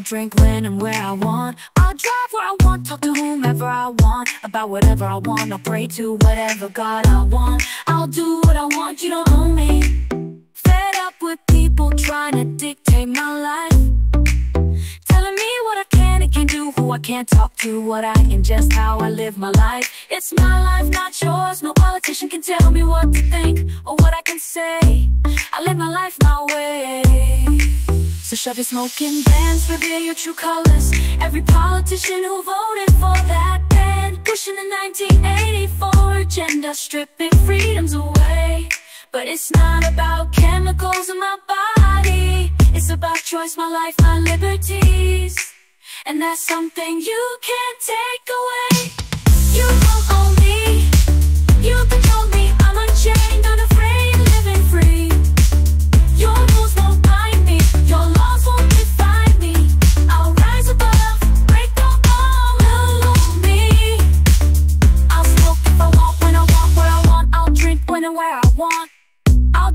drink when and where I want. I'll drive where I want, talk to whomever I want. About whatever I want, I'll pray to whatever God I want. I'll do what I want, you don't own me. Fed up with people trying to dictate my life. Telling me what I can and can't do Who I can't talk to, what I can, just how I live my life. It's my life, not yours. No politician can tell me what to think Or what I can say. I live my life my way so shove your smoking. Bands, reveal your true colors. Every politician who voted for that ban Pushing the 1984 agenda Stripping freedoms away. But it's not about chemicals in my body. It's about choice, my life, my liberties. And that's something you can't take away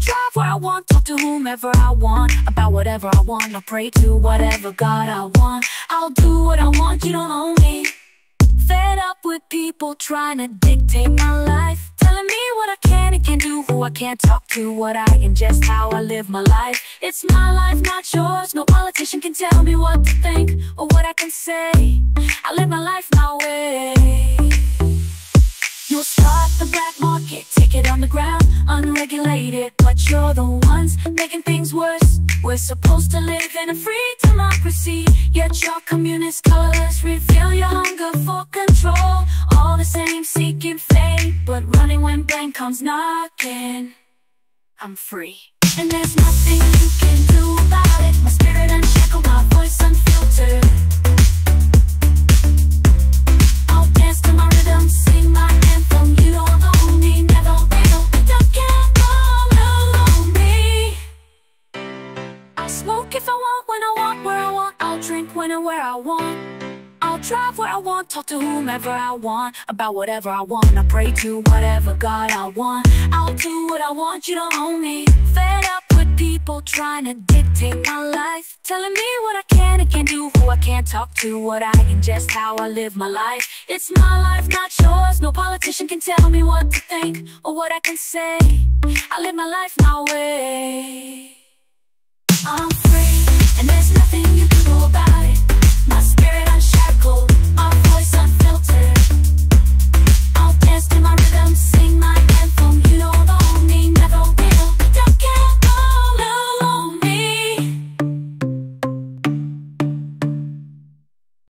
drive where I want, talk to whomever I want About whatever I want, I'll pray to whatever God I want. I'll do what I want, you don't own me. Fed up with people trying to dictate my life. Telling me what I can and can't do Who I can't talk to, what I can, just how I live my life. It's my life, not yours. No politician can tell me what to think Or what I can say. I live my life We're supposed to live in a free democracy. Yet your communist colors reveal your hunger for control. All the same seeking fame, but running when blame comes knocking. I'm free. And there's nothing you can do about it. My spirit unshackled, my voice unfiltered when I want, where I want I'll drink when and where I want. I'll drive where I want, talk to whomever I want About whatever I want, I pray to whatever God I want. I'll do what I want, you don't own me. Fed up with people trying to dictate my life. Telling me what I can and can't do Who I can't talk to, what I can, just how I live my life. It's my life, not yours. No politician can tell me what to think Or what I can say. I live my life my way. I'm